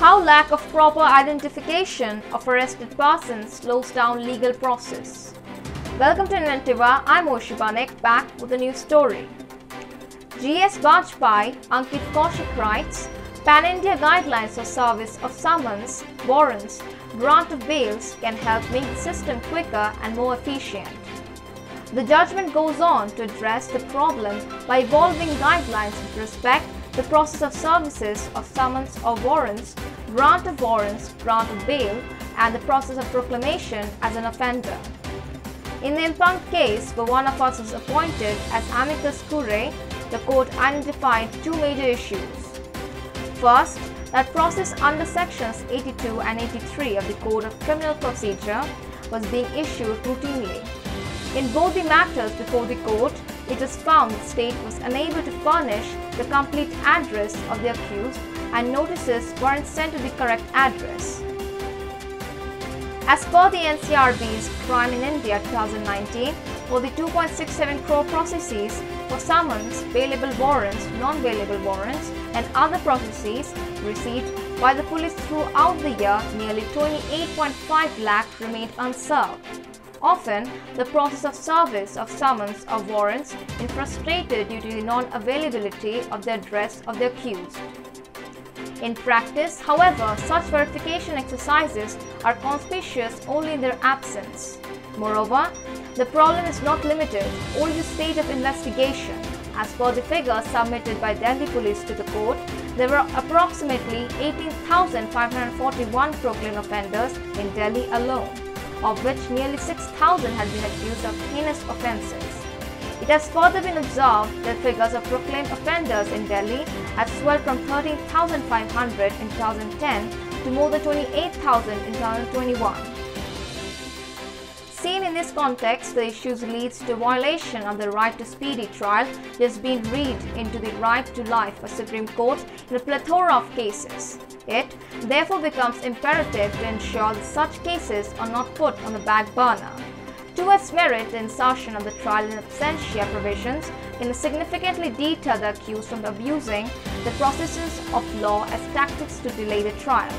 How lack of proper identification of arrested persons slows down legal process. Welcome to Inventiva, I'm Oishi Banik, back with a new story. GS Bajpai, Ankit Kaushik writes, Pan-India guidelines for service of summons, warrants, grant of bails can help make the system quicker and more efficient. The judgment goes on to address the problem by evolving guidelines with respect the process of services of summons or warrants, grant of warrants, grant of bail, and the process of proclamation as an offender. In the impugned case where one of us was appointed as amicus curiae, the court identified two major issues. First, that process under sections 82 and 83 of the Code of Criminal Procedure was being issued routinely. In both the matters before the court, it was found the state was unable to furnish the complete address of the accused and notices weren't sent to the correct address. As per the NCRB's Crime in India 2019, for the 2.67 crore processes for summons, bailable warrants, non-bailable warrants and other processes received by the police throughout the year, nearly 28.5 lakh remained unserved. Often, the process of service of summons or warrants is frustrated due to the non-availability of the address of the accused. In practice, however, such verification exercises are conspicuous only in their absence. Moreover, the problem is not limited only to the stage of investigation. As per the figures submitted by Delhi police to the court, there were approximately 18,541 proclaimed offenders in Delhi alone, of which nearly 6,000 had been accused of heinous offences. It has further been observed that figures of proclaimed offenders in Delhi have swelled from 13,500 in 2010 to more than 28,000 in 2021. Seen in this context, the issue leads to violation of the right to speedy trial has been read into the right to life by Supreme Court in a plethora of cases. It therefore becomes imperative to ensure that such cases are not put on the back burner. To its merit, the insertion of the trial in absentia provisions can significantly deter the accused from abusing the processes of law as tactics to delay the trial.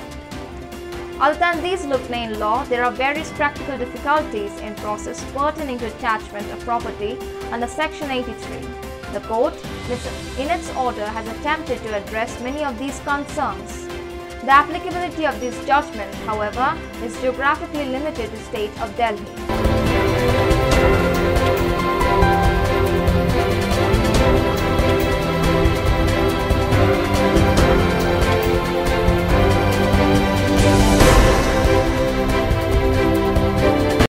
Other than these look in law, there are various practical difficulties in process pertaining to attachment of property under Section 83. The court, in its order, has attempted to address many of these concerns. The applicability of this judgment, however, is geographically limited to the state of Delhi.